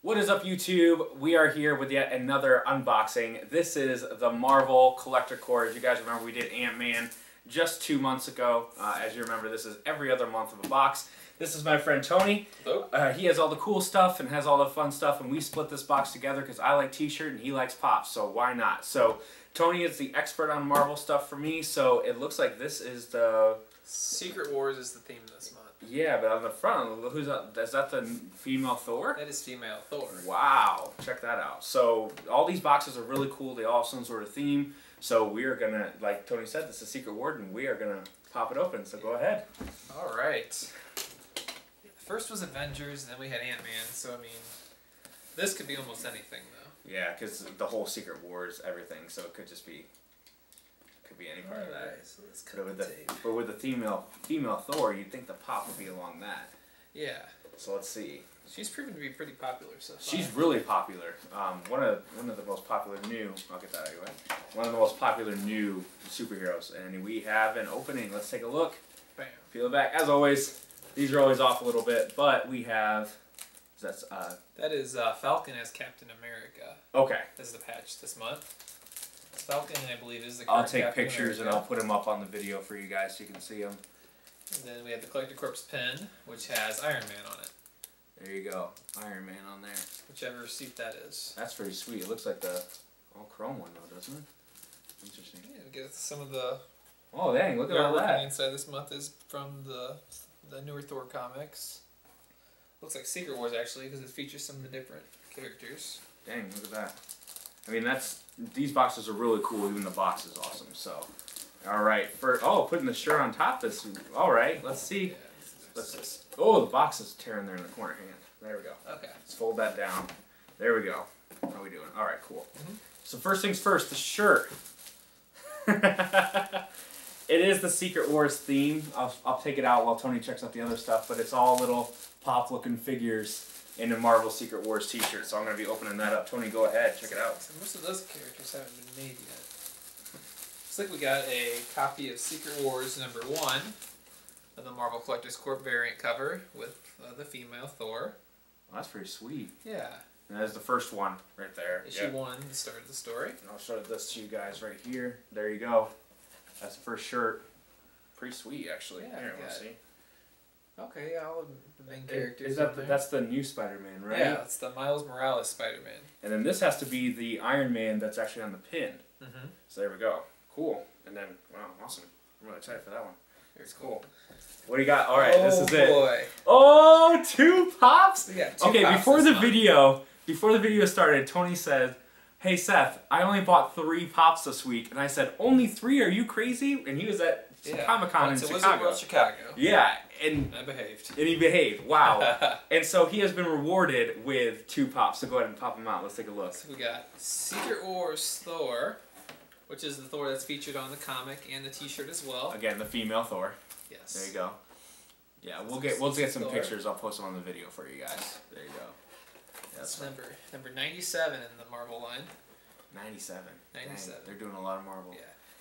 What is up YouTube? We are here with yet another unboxing. This is the Marvel Collector Corps. As you guys remember, we did Ant-Man just two months ago. Uh, as you remember, this is every other month of a box. This is my friend Tony. Uh, he has all the cool stuff and has all the fun stuff, and we split this box together because I like t-shirt and he likes pops, so why not? So Tony is the expert on Marvel stuff for me, so it looks like this is the... Secret Is the theme this month. Yeah, but on the front, who's that? Is that the female Thor? That is female Thor. Wow, check that out. So all these boxes are really cool. They all have some sort of theme. So we are gonna, like Tony said, this is Secret Warden. We are gonna pop it open. So go ahead. All right. First was Avengers, and then we had Ant Man. So I mean, this could be almost anything though. Yeah, because the whole Secret Wars, everything. So it could just be, could be any part of that. Alright, so let's But with the tape. but with the female female Thor, you'd think the pop would be along that. Yeah, So let's see. she's proven to be pretty popular so far. She's really popular. Um, one of one of the most popular new. I'll get that out of your way. One of the most popular new superheroes, and we have an opening. Let's take a look. Bam. Peel it back. As always, these are always off a little bit, but we have. That's uh That is uh, Falcon as Captain America. okay. This is the patch this month. Falcon, I believe, is the. I'll take Captain pictures and I'll put them up on the video for you guys so you can see them. And then we have the Collector Corps pin, which has Iron Man on it, There you go, Iron Man on there. whichever suit that is. That's pretty sweet. It looks like the all chrome one though, doesn't it? Interesting. Yeah, we get some of the Oh dang! Look at all artwork on the that. inside this month is from the the newer Thor comics. Looks like Secret Wars actually because it features some of the different characters. Dang! Look at that. I mean, that's these boxes are really cool. Even the box is awesome. So, all right. For oh, putting the shirt on top. This. All right. Let's see. Let's just. Oh, the box is tearing there in the corner. Hang on. There we go. Okay. Let's fold that down. There we go. How are we doing? All right, cool. Mhm. So first things first, the shirt. it is the Secret Wars theme. I'll, I'll take it out while Tony checks out the other stuff, but it's all little pop-looking figures in a Marvel Secret Wars t-shirt. So I'm going to be opening that up. Tony, go ahead, check it out. So most of those characters haven't been made yet. Looks like we got a copy of Secret Wars number one of the Marvel Collectors Corps variant cover with uh, the female Thor. Well, that's pretty sweet. Yeah. And that's the first one right there. Issue Yep. one, the start of the story. And I'll show this to you guys right here. There you go. That's the first shirt. Pretty sweet, actually. Yeah, Here, I let's got see. Okay, yeah, all of the main characters. Is that the, that's the new Spider-Man, right? Yeah, it's the Miles Morales Spider-Man. And then this has to be the Iron Man that's actually on the pin. Mm-hmm. So there we go. Cool. And then, wow, awesome. I'm really excited for that one. It's Cool. What do you got? All right, this is it. boy. Oh, two pops. Got two Okay, pops before the month. video, before the video started, Tony said, "Hey Seth, I only bought three pops this week," and I said, "Only three? Are you crazy?" And he was at Yeah. Comic Con in It's Chicago. World Chicago. Yeah, and I behaved. and he behaved. Wow. and so he has been rewarded with two pops. So go ahead and pop them out. Let's take a look. So we got Secret Wars Thor, which is the Thor that's featured on the comic and the T-shirt as well. Again, the female Thor. Yes. There you go. Yeah, we'll get we'll get some Thor. pictures. I'll post them on the video for you guys. There you go. That's That's number number ninety-seven in the Marvel line. Ninety seven. Ninety seven. they're doing a lot of Marvel. Yeah.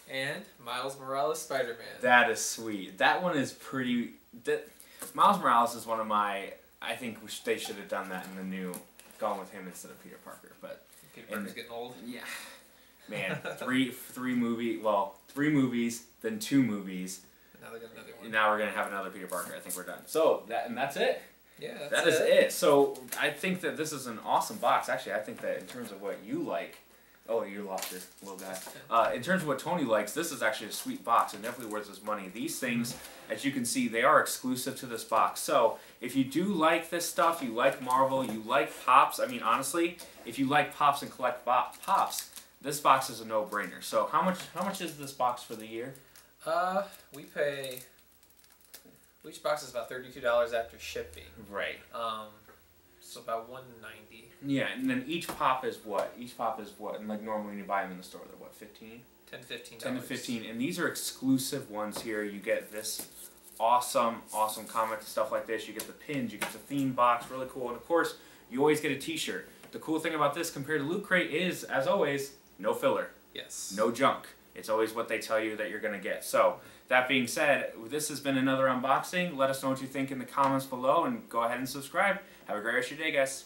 And Miles Morales Spider-Man. That is sweet. That one is pretty. That, Miles Morales is one of my. I think they should have done that in the new, gone with him instead of Peter Parker. But Peter Parker's getting old. yeah, man, three three movie. Well, three movies, then two movies. Now they got another one. Now we're gonna have another Peter Parker. I think we're done. So that and that's it. Yeah, that's That is it. So I think that this is an awesome box. Actually, I think that in terms of what you like, oh, you lost your little guy. Uh, in terms of what Tony likes, this is actually a sweet box and definitely worth his money. These things, as you can see, they are exclusive to this box. So if you do like this stuff, you like Marvel, you like Pops. I mean, honestly, if you like Pops and collect Pops, this box is a no-brainer. So how much? How much is this box for the year? Uh, we pay. Each box is about thirty-two dollars after shipping. Right. Um, so about one ninety. Yeah, and then each pop is what? Each pop is what? And like normally when you buy them in the store, they're what? Fifteen. 10 to 15 10 to 15 and these are exclusive ones here you get this awesome awesome comic stuff like this you get the pins you get the theme box really cool and of course you always get a t-shirt the cool thing about this compared to loot crate is as always no filler Yes. no junk it's always what they tell you that you're going to get. So that being said this has been another unboxing. Let us know what you think in the comments below and go ahead and subscribe. Have a great rest of your day guys